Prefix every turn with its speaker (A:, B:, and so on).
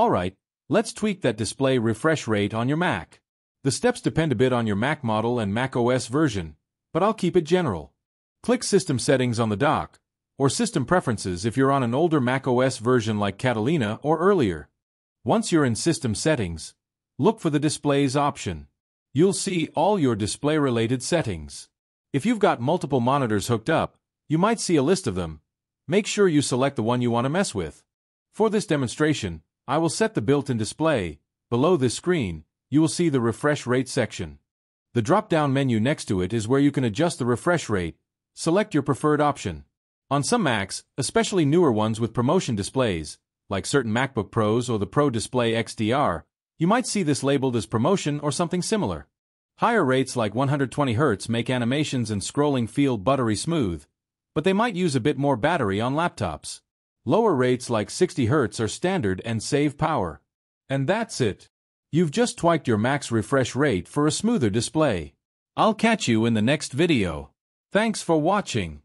A: Alright, let's tweak that display refresh rate on your Mac. The steps depend a bit on your Mac model and Mac OS version, but I'll keep it general. Click System Settings on the dock, or System Preferences if you're on an older Mac OS version like Catalina or earlier. Once you're in System Settings, look for the Displays option. You'll see all your display-related settings. If you've got multiple monitors hooked up, you might see a list of them. Make sure you select the one you want to mess with. For this demonstration, I will set the built-in display. Below this screen, you will see the refresh rate section. The drop-down menu next to it is where you can adjust the refresh rate. Select your preferred option. On some Macs, especially newer ones with ProMotion displays, like certain MacBook Pros or the Pro Display XDR, you might see this labeled as ProMotion or something similar. Higher rates like 120Hz make animations and scrolling feel buttery smooth, but they might use a bit more battery on laptops. Lower rates like 60Hz are standard and save power. And that's it. You've just tweaked your max refresh rate for a smoother display. I'll catch you in the next video. Thanks for watching.